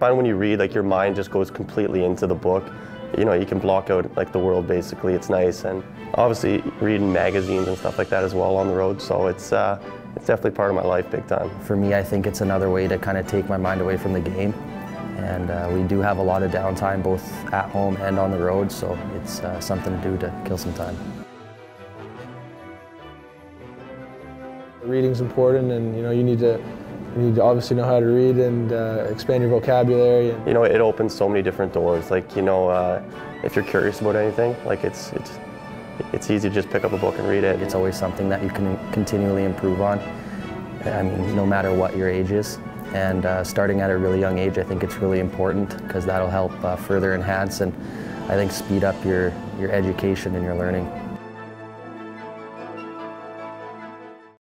find when you read, like your mind just goes completely into the book. You know, you can block out like the world basically. It's nice, and obviously reading magazines and stuff like that as well on the road. So it's uh, it's definitely part of my life, big time. For me, I think it's another way to kind of take my mind away from the game. And uh, we do have a lot of downtime both at home and on the road, so it's uh, something to do to kill some time. Reading's important, and you know you need to you need to obviously know how to read and uh, expand your vocabulary. You know, it opens so many different doors. Like, you know, uh, if you're curious about anything, like it's, it's, it's easy to just pick up a book and read it. It's always something that you can continually improve on. I mean, no matter what your age is. And uh, starting at a really young age, I think it's really important because that'll help uh, further enhance and I think speed up your, your education and your learning.